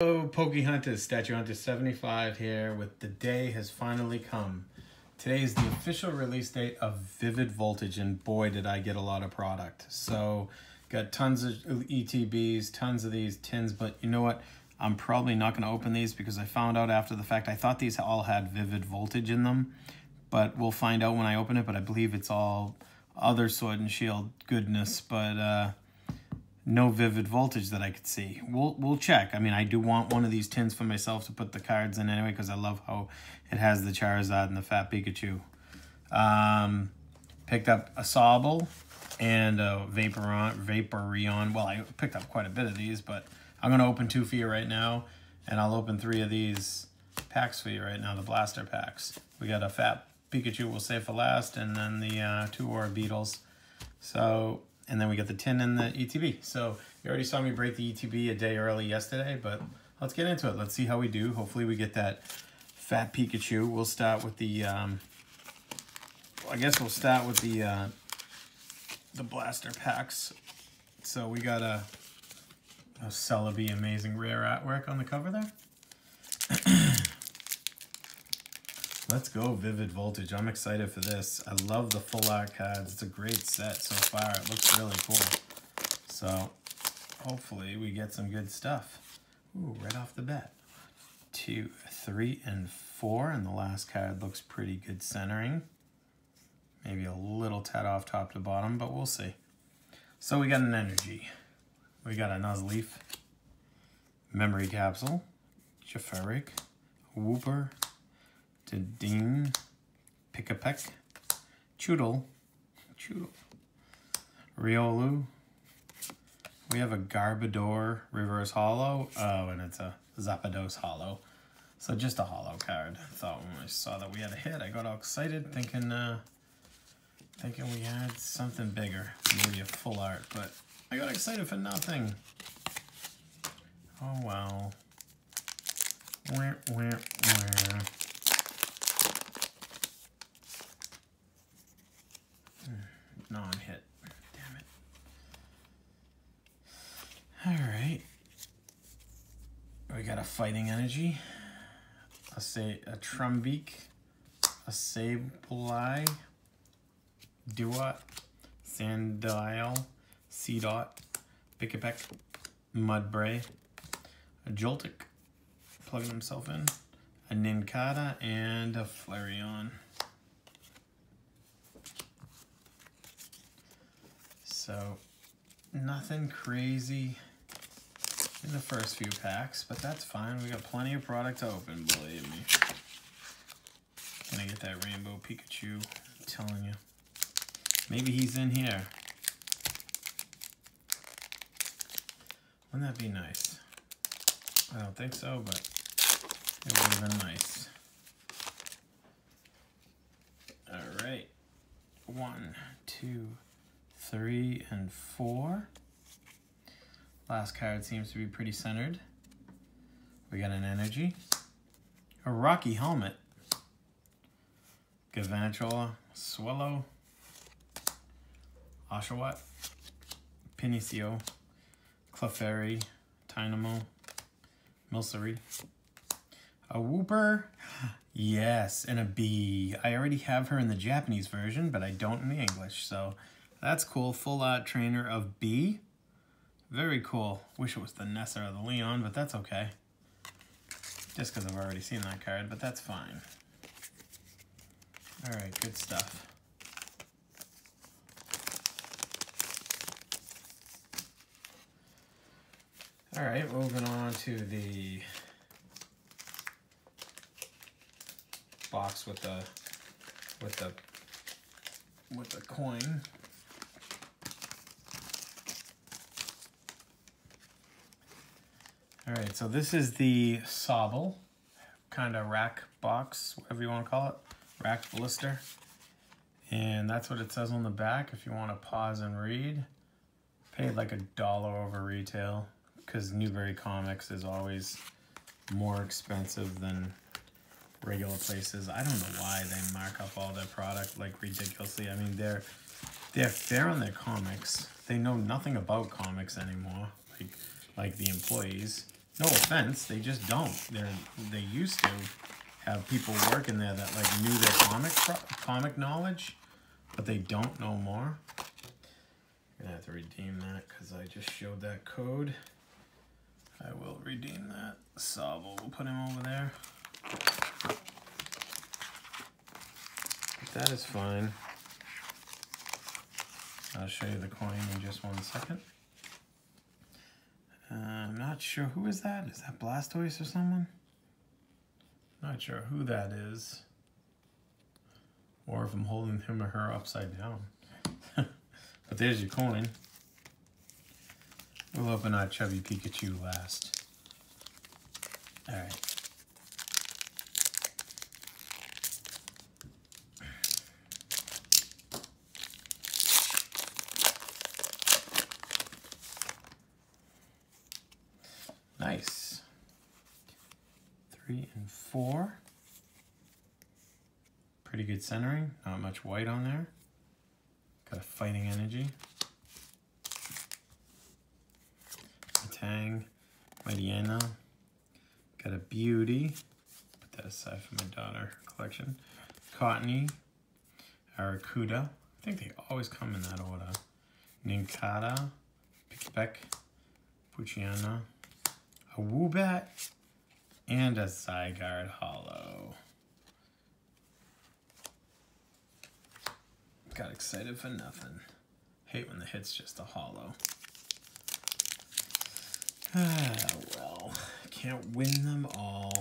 Hello, Pokey Hunters, Statue Hunter 75 here with the day has finally come. Today is the official release date of Vivid Voltage, and boy, did I get a lot of product. So, got tons of ETBs, tons of these tins, but you know what? I'm probably not going to open these because I found out after the fact. I thought these all had Vivid Voltage in them, but we'll find out when I open it. But I believe it's all other Sword and Shield goodness, but uh, no Vivid Voltage that I could see. We'll we'll check. I mean, I do want one of these tins for myself to put the cards in anyway because I love how it has the Charizard and the Fat Pikachu. Um, picked up a Sobble and a Vaporeon. Vaporeon. Well, I picked up quite a bit of these, but I'm going to open two for you right now, and I'll open three of these packs for you right now, the blaster packs. We got a Fat Pikachu we'll save for last, and then the uh, two Orbeetles. So, and then we got the tin and the ETB. So you already saw me break the ETB a day early yesterday, but let's get into it. Let's see how we do. Hopefully we get that Fat Pikachu. We'll start with the, um, I guess we'll start with the, uh, the blaster packs. So we got a, a Celebi amazing rare artwork on the cover there. Let's go Vivid Voltage. I'm excited for this. I love the full art cards. It's a great set so far. It looks really cool. So hopefully we get some good stuff. Ooh, right off the bat. Two, three, and four. And the last card looks pretty good centering. Maybe a little tad off top to bottom, but we'll see. So we got an energy. We got a Nuzleaf. Memory Capsule. Jafaric. Wooper. Dedenne, Pikipek, Chewtle, Chewtle, Riolu. We have a Garbodor Reverse Hollow. Oh, and it's a Zapdos Hollow. So just a hollow card. I thought when I saw that we had a hit, I got all excited thinking uh, thinking we had something bigger. Maybe a full art, but I got excited for nothing. Oh, wow. Wah, wah, wah. Non-hit. Damn it. Alright. We got a Fighting Energy, a, say, a Trumbeak, a Sableye, Duat, Sandile, Seedot, Pikipek, Mudbray, a Joltik, plugging himself in, a Nincada, and a Flareon. So nothing crazy in the first few packs, but that's fine. We got plenty of product to open, believe me. I get that Rainbow Pikachu? I'm telling you. Maybe he's in here. Wouldn't that be nice? I don't think so, but it would have been nice. All right. One, two, three, and four. Last card seems to be pretty centered. We got an energy, a Rocky Helmet, Galvantula, Swallow, Oshawott, Pinicio, Clefairy, Tynamo, Milcery, a Wooper, yes, and a Bea. I already have her in the Japanese version, but I don't in the English, so that's cool. Full art trainer of Bea. Very cool. Wish it was the Nessa or the Leon, but that's okay. Just because I've already seen that card, but that's fine. All right, good stuff. All right, moving on to the box with the with the with the coin. All right, so this is the Sobble, kind of rack box, whatever you want to call it, rack blister. And that's what it says on the back if you want to pause and read. Paid like a dollar over retail because Newbury Comics is always more expensive than regular places. I don't know why they mark up all their product like ridiculously. I mean, they're they're fair on their comics. They know nothing about comics anymore, like like the employees No offense, they just don't. They're they used to have people working there that like knew their comic comic knowledge, but they don't know more. I'm gonna have to redeem that because I just showed that code. I will redeem that. Sabo, we'll put him over there. That is fine. I'll show you the coin in just one second. Not sure who is that. Is that Blastoise or someone? Not sure who that is. Or if I'm holding him or her upside down. but there's your coin. We'll open our chubby Pikachu last. Alright. Nice. Three and four. Pretty good centering. Not much white on there. Got a fighting energy. Tang, Mediana. Got a beauty. Put that aside for my daughter collection. Cottonee, Arrokuda. I think they always come in that order. Nincada, Pikipek, Poochyena, a Woobat, and a Zygarde Hollow. Got excited for nothing. Hate when the hit's just a hollow. Ah, well, can't win them all.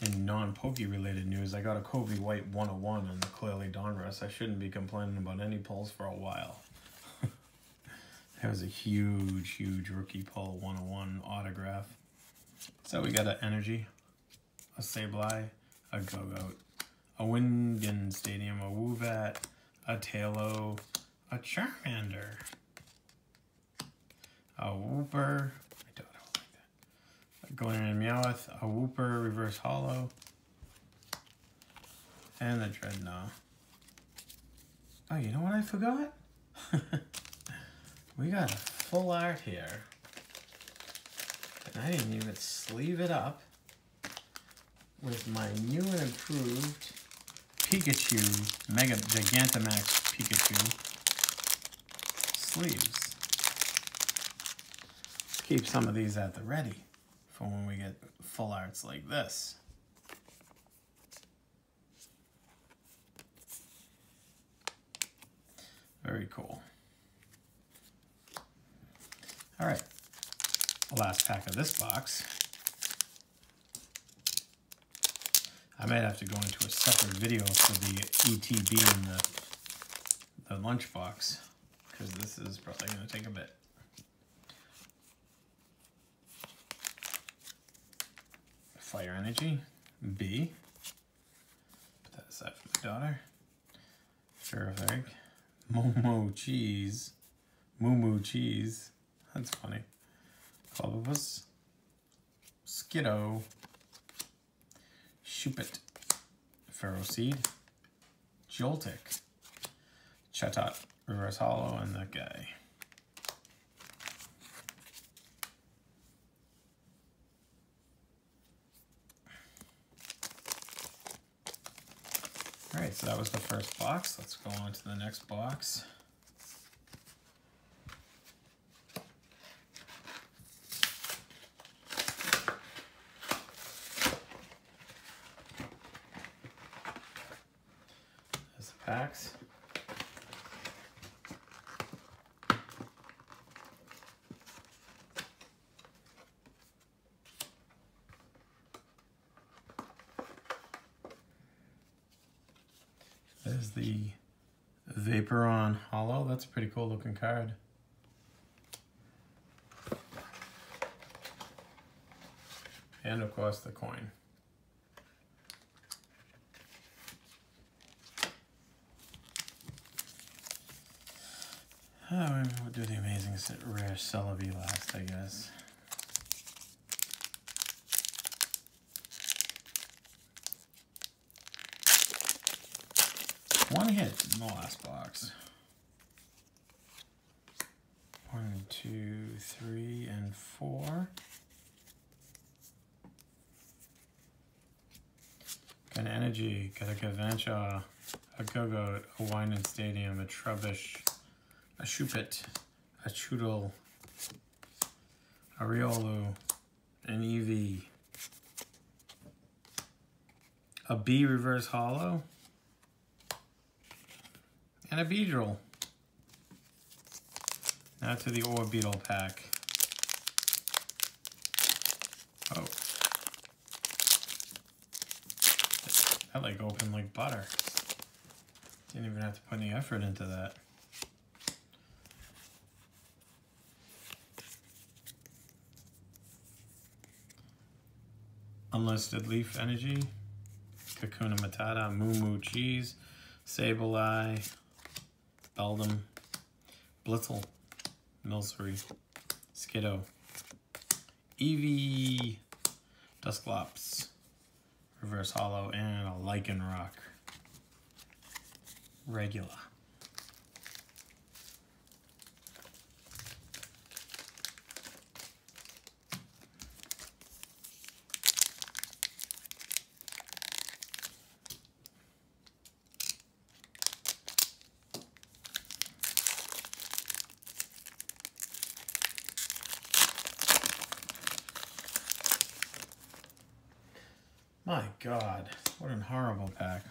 In non-Pokey related news, I got a Coby White 101 on the Clearly Donruss. I shouldn't be complaining about any pulls for a while. Was a huge, huge rookie pull 101 autograph. So we got an Energy, a Sableye, a Gogoat, a Wyndon Stadium, a Woobat, a Taillow, a Charmander, a Wooper, I don't like that, going in Meowth, a Wooper Reverse Hollow, and the Drednaw. Oh, you know what I forgot? we got a full art here. And I didn't even sleeve it up with my new and improved Pikachu Mega Gigantamax Pikachu sleeves. Keep some of these at the ready for when we get full arts like this. Very cool. All right, the last pack of this box. I might have to go into a separate video for the ETB and the, the lunchbox because this is probably going to take a bit. Fire Energy, Bea. Put that aside for my daughter. Terrific. Momo Cheese. Moo Moo Cheese. That's funny. Clobbopus. Skiddo. Shuppet. Ferroseed. Joltik. Chatot. Reverse Hollow and that guy. All right, so that was the first box. Let's go on to the next box. There's the packs. The Vaporeon Holo. That's a pretty cool looking card. And of course the coin. Oh, we'll do the amazing rare Celebi last, I guess. One hit in the last box. One, two, three, and four. Got an energy, got a Galvantula, a Gogo, a Wyndon Stadium, a Trubbish, a Shuppet, a Chewtle, a Riolu, an Eevee, a Bea reverse hollow, and a Beedrill. Now to the Orbeetle pack. Oh. That like opened like butter. Didn't even have to put any effort into that. Unlisted Leaf Energy, Kakuna Matata, Moo Moo Cheese, Sableye, Beldum, Blitzle, Milcery, Skiddo, Eevee, Dusclops, Reverse Hollow, and a Lycanroc. Regular. My God, what an horrible pack.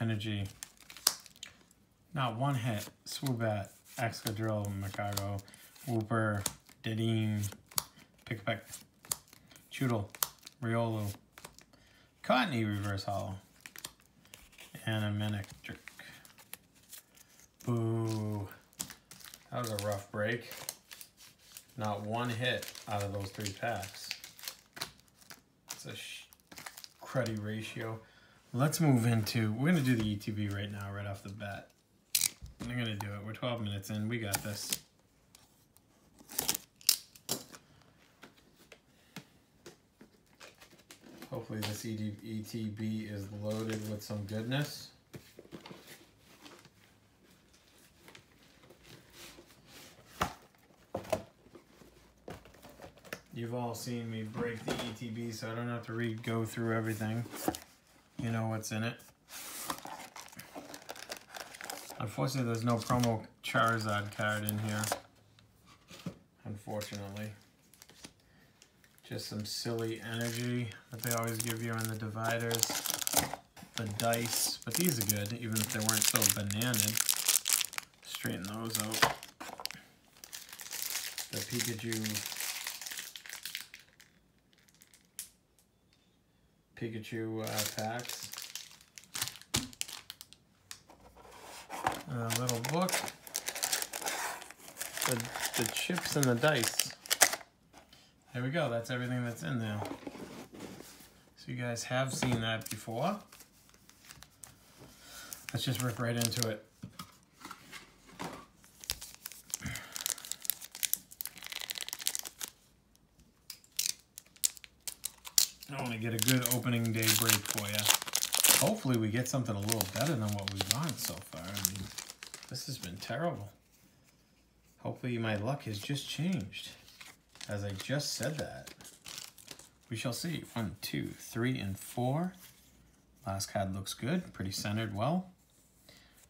Energy. Not one hit. Swoobat, Excadrill, Macago, Wooper, Dedenne, Pikipek, Chewtle, Riolu, Cottonee Reverse Hollow, and a. Boo. That was a rough break. Not one hit out of those three packs. It's a cruddy ratio. Let's move into, we're going to do the ETB right now, right off the bat. I'm going to do it. We're 12 minutes in. We got this. Hopefully this ETB is loaded with some goodness. You've all seen me break the ETB, so I don't have to read go through everything. You know what's in it. Unfortunately, there's no promo Charizard card in here. Unfortunately. Just some silly energy that they always give you in the dividers. The dice, but these are good, even if they weren't so bananaed. Straighten those out. The Pikachu Pikachu uh, packs. A little book. The, the chips and the dice. There we go. That's everything that's in there. So you guys have seen that before. Let's just rip right into it. I want to get a good opening day break for you. Hopefully we get something a little better than what we've gotten so far. I mean, this has been terrible. Hopefully my luck has just changed. As I just said that. We shall see. One, two, three, and four. Last card looks good. Pretty centered well.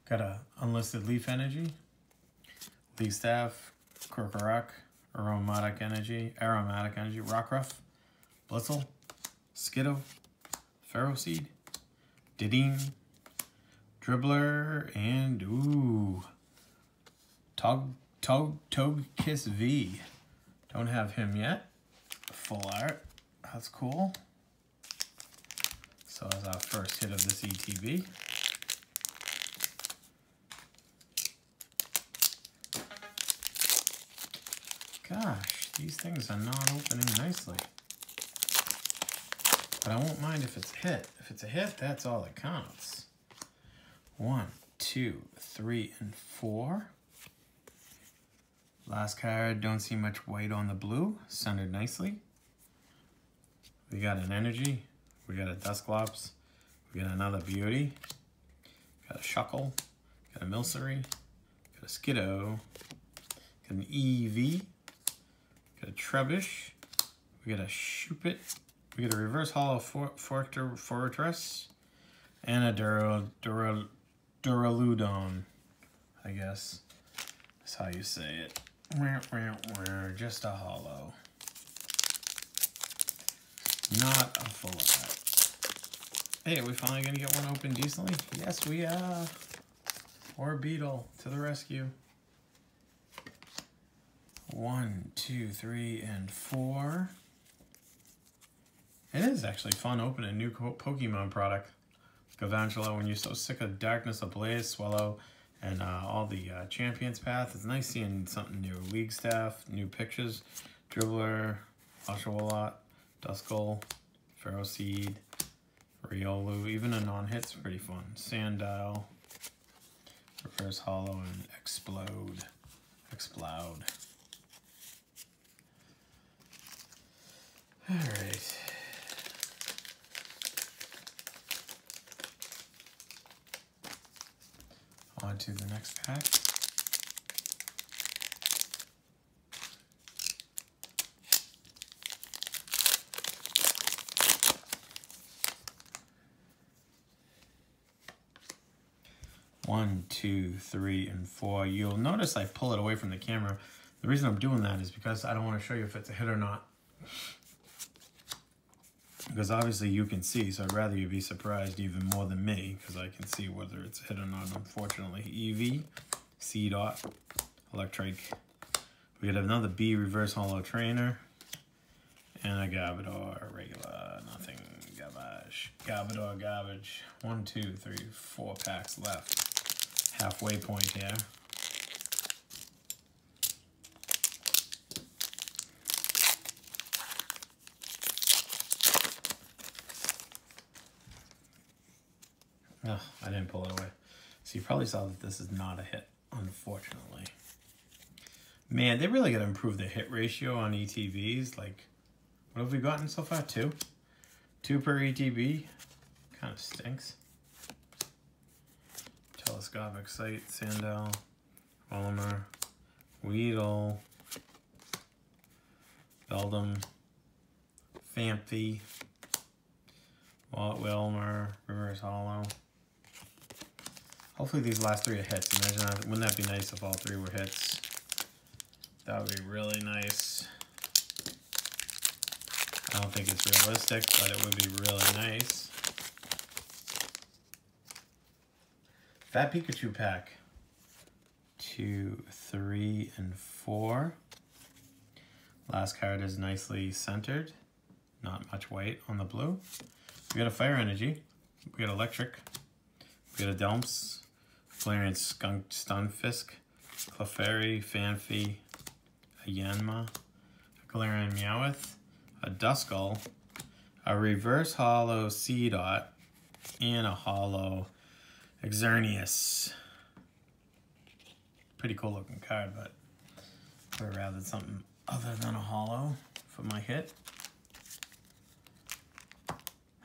Got a unlisted leaf energy. League Staff. Krokorok. Aromatic energy. Aromatic energy. Rockruff. Blitzle. Skiddo, Ferroseed, Dedenne, Dribbler, and ooh, Tog, Tog, Tog Kiss V. Don't have him yet. Full art. That's cool. So as our first hit of this ETB. Gosh, these things are not opening nicely. But I won't mind if it's a hit. If it's a hit, that's all that counts. One, two, three, and four. Last card, don't see much white on the blue. Centered nicely. We got an energy. We got a Dusclops. We got another beauty. Got a Shuckle. Got a Milcery. Got a Skiddo. Got an Eevee. Got a Trubbish. We got a Shuppet. We get a Reverse Hollow for, Forretress. And a Dura, Dura, Duraludon, I guess. That's how you say it. Just a hollow. Not a full. Hey, are we finally gonna get one open decently? Yes, we are. Orbeetle to the rescue. One, two, three, and four. It is actually fun opening a new Pokemon product. Galvantula, when you're so sick of Darkness Ablaze, Swallow, and uh, all the uh, Champions Path, it's nice seeing something new. League Staff, new pictures, Dribbler, Oshawott, Duskull, Ferroseed, Riolu, even a non-hit's pretty fun. Sandile, Reverse Hollow, and Exploud. Exploud. Alright. On to the next pack. One, two, three, and four. You'll notice I pull it away from the camera. The reason I'm doing that is because I don't want to show you if it's a hit or not. Because obviously you can see, so I'd rather you be surprised even more than me, because I can see whether it's hit or not, unfortunately. Eevee, C dot, Electric. We got another Bea reverse hollow trainer, and a Garbodor regular, nothing, garbage. Garbodor garbage. One, two, three, four packs left. Halfway point here. Oh, I didn't pull it away. So you probably saw that this is not a hit, unfortunately. Man, they really got to improve the hit ratio on ETBs. Like, what have we gotten so far? Two? Two per ETB? Kind of stinks. Telescopic Sight, Sandile, Polymer, Weedle, Beldum, Phanpy, Walt Wailmer, Reverse Hollow. Hopefully these last three are hits. Imagine. Wouldn't that be nice if all three were hits? That would be really nice. I don't think it's realistic, but it would be really nice. Fat Pikachu pack. Two, three, and four. Last card is nicely centered. Not much white on the blue. We got a Fire Energy. We got Electric. We got a Delms. Flareon Skunk Stunfisk. Clefairy, Phanpy, a Yanma, a Galarian Meowth, a Duskull, a Reverse Hollow Seedot, and a Hollow Xerneas. Pretty cool looking card, but I would rather something other than a hollow for my hit.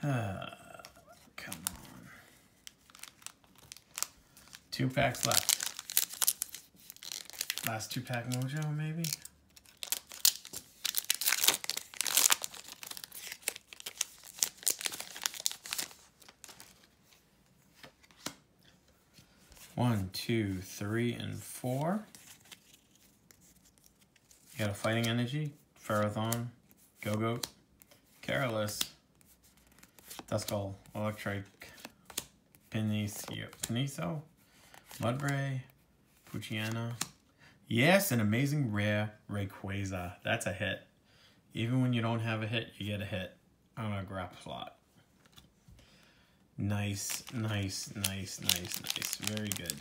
Ah. Uh, come on. Two packs left. Last two pack mojo, maybe? One, two, three, and four. You got a Fighting Energy, Ferrothorn, Gogoat, Careless, Duskull, Electric, Pinicio, Piniso, Mudbray, Poochyena. Yes, an amazing rare Rayquaza. That's a hit. Even when you don't have a hit, you get a hit on a grab slot. Nice, nice, nice, nice, nice. Very good.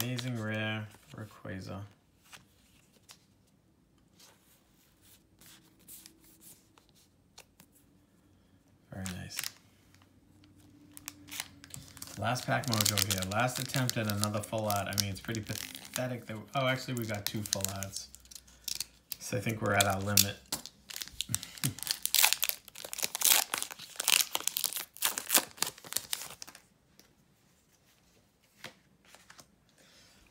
Amazing rare Rayquaza. Last pack mojo here. Last attempt at another full out. I mean, it's pretty pathetic that... Oh, actually, we got two full outs. So I think we're at our limit.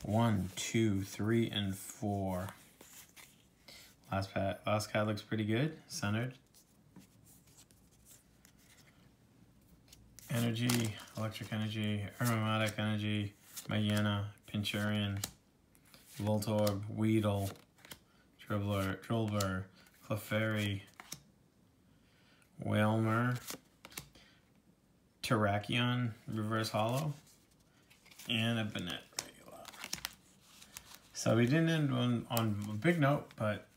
One, two, three, and four. Last pack, last card looks pretty good, centered. Energy, electric energy, aromatic energy, Mayena, Pincurchin, Voltorb, Weedle, Dribbler, Drillbur, Clefairy, Wailmer, Terrakion, Reverse Hollow, and a Banette regular. So we didn't end on, on a big note, but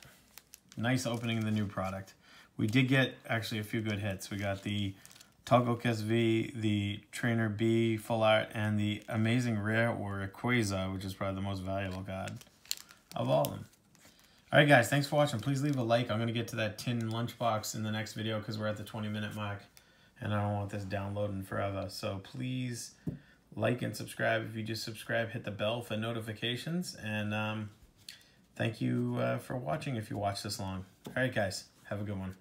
nice opening the new product. We did get actually a few good hits. We got the Togekiss V, the Trainer Bea full art, and the amazing rare or Rayquaza, which is probably the most valuable card of all of them. All right, guys, thanks for watching. Please leave a like. I'm going to get to that tin lunchbox in the next video because we're at the 20-minute mark, and I don't want this downloading forever. So please like and subscribe. If you just subscribe, hit the bell for notifications, and um, thank you uh, for watching if you watch this long. All right, guys, have a good one.